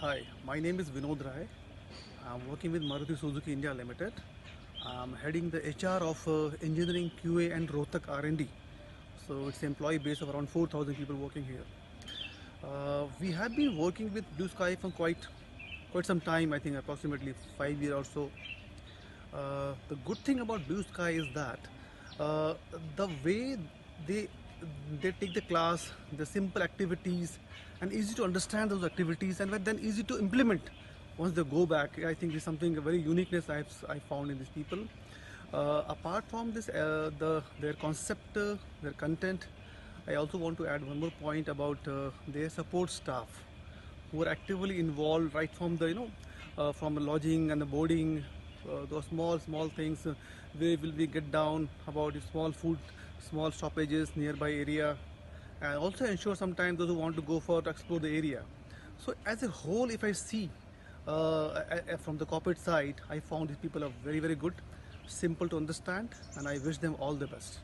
Hi, my name is Vinod Rai. I'm working with Maruti Suzuki India Limited. I'm heading the HR of uh, engineering QA and Rohtak R&D. So it's employee base of around 4,000 people working here. Uh, we have been working with Blue Sky for quite quite some time. I think approximately five years or so. Uh, the good thing about Blue Sky is that uh, the way they they take the class, the simple activities, and easy to understand those activities, and then easy to implement once they go back. I think is something a very uniqueness I've I found in these people. Uh, apart from this, uh, the their concept, uh, their content, I also want to add one more point about uh, their support staff who are actively involved right from the you know uh, from the lodging and the boarding those small small things uh, where will we get down about small food small stoppages nearby area and also ensure sometimes those who want to go for to explore the area. So as a whole if i see uh, from the corporate side i found these people are very very good simple to understand and i wish them all the best